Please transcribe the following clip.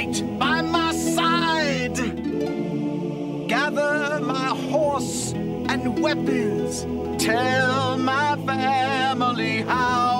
right by my side. Gather my horse and weapons. Tell my family how.